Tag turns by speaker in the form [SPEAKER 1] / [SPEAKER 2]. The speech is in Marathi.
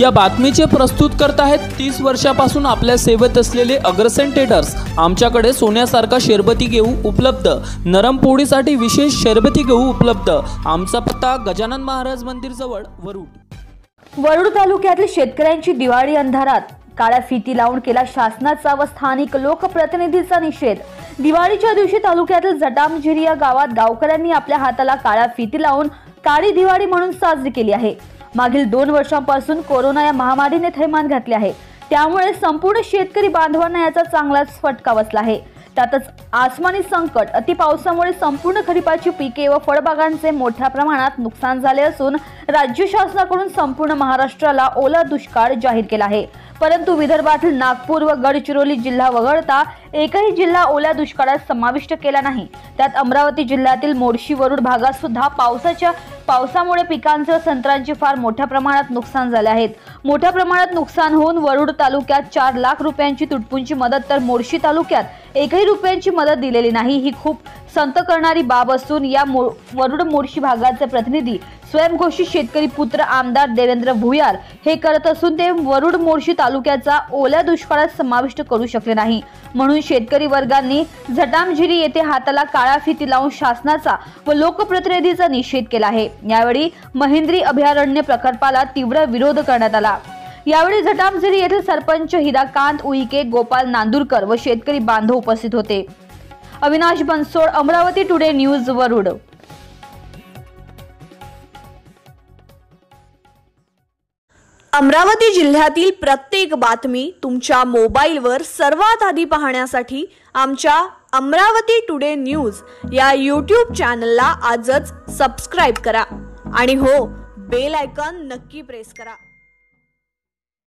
[SPEAKER 1] या बातमीचे प्रस्तुत करत आहेत तीस वर्षापासून आपल्या सेवेत असलेले अग्रसेन ट्रेडर्स आमच्याकडे सोन्यासारखा शरबती गहू उपलब्ध. नरम पोळीसाठी विशेष शरबती गहू उपलब्ध. आमचा पत्ता गजानन महाराज मंदिर जवळ वरुड.
[SPEAKER 2] वरुड तालुक्यातील शेतकऱ्यांची दिवाळी अंधारात. काळ्या फिती लावून केला शासनाचा व स्थानिक लोकप्रतिनिधीचा निषेध. दिवाळीच्या दिवशी तालुक्यातील जटामझिरी या गावात गावकऱ्यांनी आपल्या हाताला काळ्या फिती लावून काळी दिवाळी म्हणून साजरी केली आहे. मागील दोन वर्षांपासून कोरोना या महामारीने थैमान घातले आहे. त्यामुळे संपूर्ण शेतकरी बांधवांना याचा चांगलाच फटका बसला आहे. त्यातच आसमानी संकट अति पावसामुळे संपूर्ण खरीपाची पिके व फळबागांचे मोठ्या प्रमाणात नुकसान झाले असून राज्य शासनाकडून संपूर्ण महाराष्ट्राला ओला दुष्काळ जाहीर केला आहे. परंतु विदर्भातील नागपूर व गडचिरोली जिल्हा वगळता एकही जिल्हा ओल्या दुष्काळात समाविष्ट केला नाही. त्यात अमरावती जिल्ह्यातील मोर्शी वरुड भागात सुद्धा पावसाच्या पावसामुळे पिकांचं व फार मोठ्या प्रमाणात नुकसान झाले आहेत. मोठ्या प्रमाणात नुकसान होऊन वरुड तालुक्यात चार लाख रुपयांची तुटपुंची मदत तर मोर्शी तालुक्यात एकही रुपयांची मदत दिलेली नाही. ही खूप संत करणारी बाब असून या मो वरुड मोर्शी भागाचे प्रतिनिधी स्वयंघोषित शेतकरी पुत्र आमदार देवेंद्र भुयार हे करत असून ते वरुड मोर्शी तालुक्याचा ओल्या दुष्काळात समाविष्ट करू शकले नाही. म्हणून शेतकरी वर्गांनी झटामझिरी येथे हाताला काळा फिती लावून शासनाचा व लोकप्रतिनिधीचा निषेध केला आहे. यावेळी महिंद्री अभयारण्य प्रकल्पाला तीव्र विरोध करण्यात आला. यावेळी झटामझिरी येथील सरपंच हिराकांत उईके गोपाल नांदुरकर व शेतकरी बांधव उपस्थित होते. Avinash Bansod Amravati today news Warud.
[SPEAKER 3] Amravati जिल्ह्यातील प्रत्येक बातमी तुमच्या मोबाईलवर सर्वात आधी पाहण्यासाठी आमच्या अमरावती टुडे न्यूज या यूट्यूब चॅनलला आजच सबस्क्राईब करा. आणि हो बेल आयकॉन नक्की प्रेस करा.